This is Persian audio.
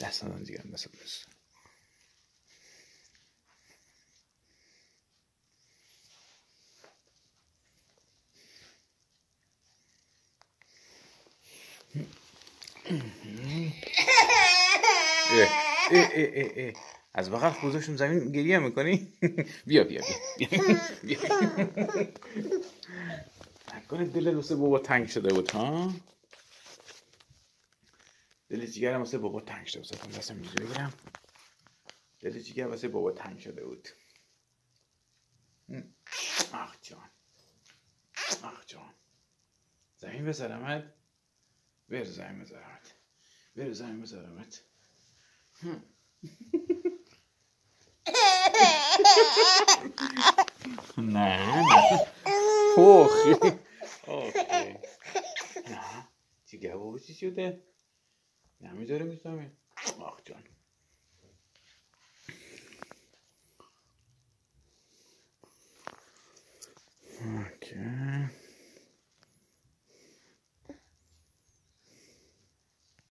دست ندن دیگه دست بس. از بغل گذاشتم زمین گریه می‌کنی؟ بیا بیا بیا. بیا. نکنه دل واسه بابا تنگ شده بود ها؟ دل جیگرم واسه بابا تنگ شده بود. دستم اینجا بگیرم. دل جیگر واسه بابا تنگ شده بود. آخ جان. آخ جان. زمین بذارمت بر زمین بذارمت بر زمین بذارمت نه نه. اوخی. اوخی. نه. چی گوه چی شده؟ نمی‌ذاره میزمین آخ جان.